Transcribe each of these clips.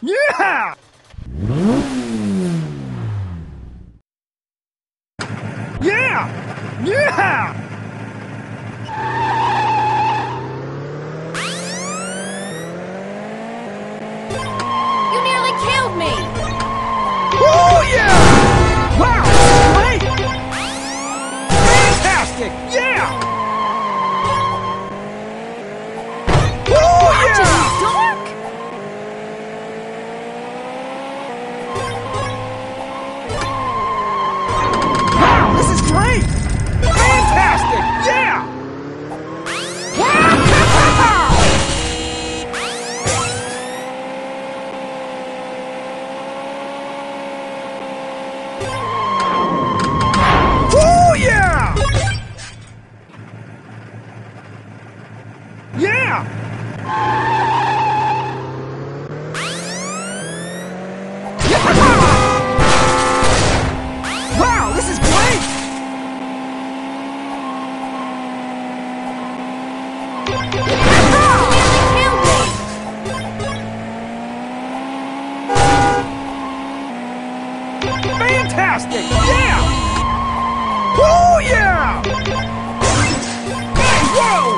Yeah! Yeah! Yeah! Fantastic! Yeah! Oh yeah! Hey, whoa!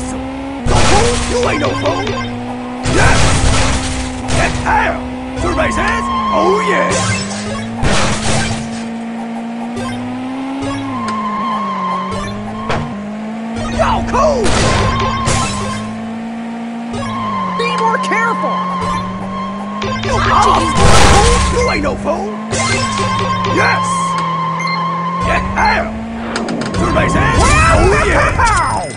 awesome! So fool, you ain't no fool! Yes! Yes, sir! Survey says, oh yeah! Yo, cool! Be more careful! You awesome! fool! You ain't no fool! Yes! Yeah! Survey says, oh yeah!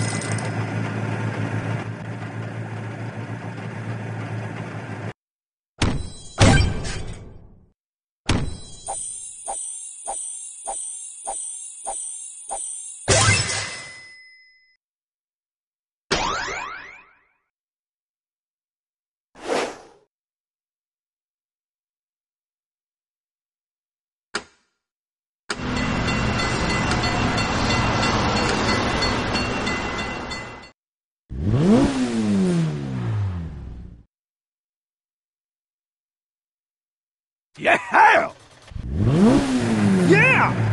Yeah! Yeah!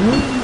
Mm-hmm.